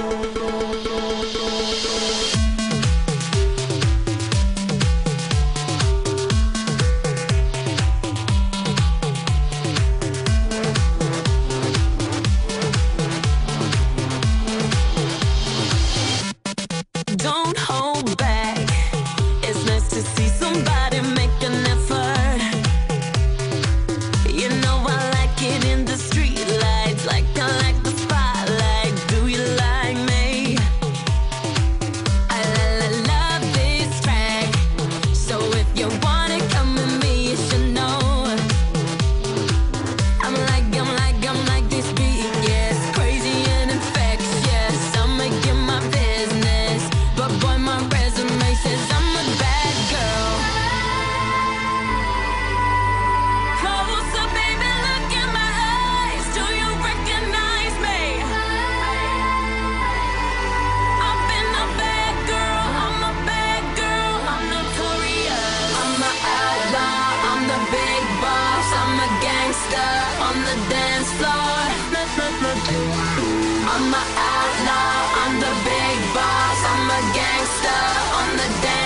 Thank you. I'm a outlaw, I'm the big boss, I'm a gangster on the dance.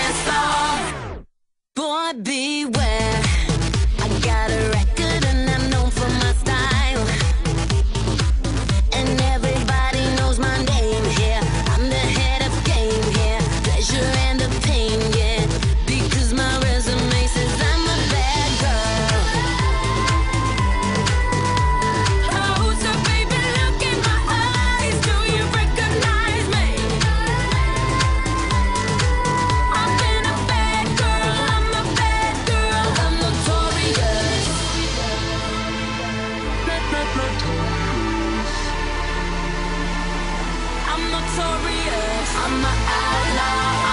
Boy, beware. notorious. I'm an outlaw.